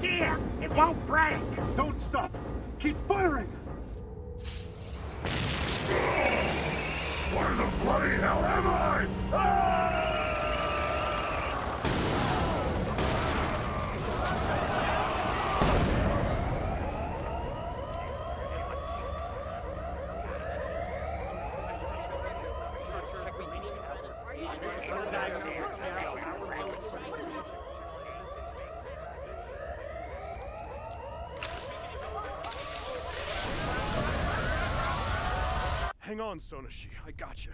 idea! It won't break! Don't stop! Keep firing! Where the bloody hell am I? Ah! Hang on, Sonoshee. I got gotcha.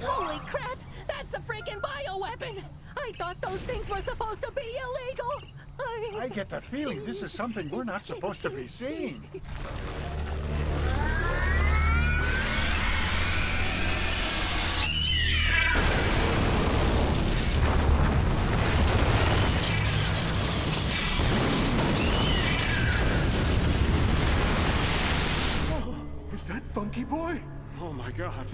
Holy crap! That's a freaking bioweapon! I thought those things were supposed to be illegal! I... I get the feeling this is something we're not supposed to be seeing. Funky Boy? Oh my god.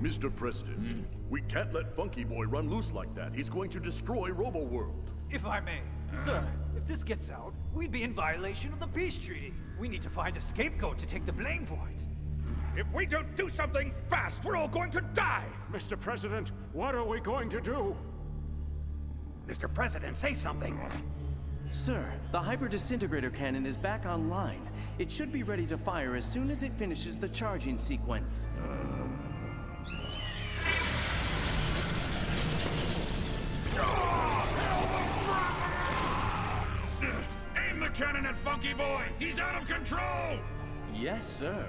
Mr. President, hmm. we can't let Funky Boy run loose like that. He's going to destroy Robo World. If I may, sir, if this gets out, we'd be in violation of the peace treaty. We need to find a scapegoat to take the blame for it. If we don't do something fast, we're all going to die! Mr. President, what are we going to do? Mr. President, say something! Sir, the hyper disintegrator cannon is back online. It should be ready to fire as soon as it finishes the charging sequence. Aim the cannon at Funky Boy! He's out of control! Yes, sir.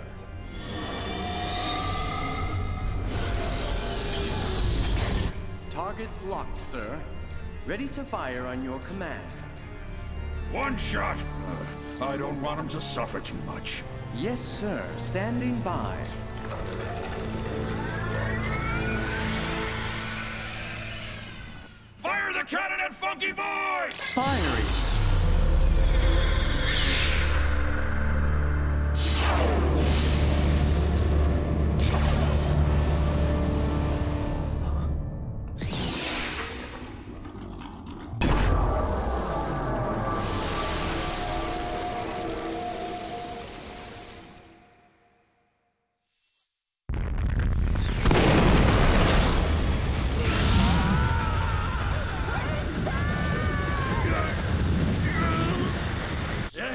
Targets locked, sir. Ready to fire on your command. One shot! I don't want him to suffer too much. Yes, sir. Standing by. Fire the cannon at Funky Boy! Firing.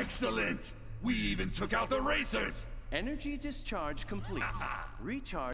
Excellent! We even took out the racers! Energy discharge complete. Recharge.